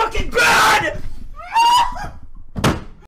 fucking bad!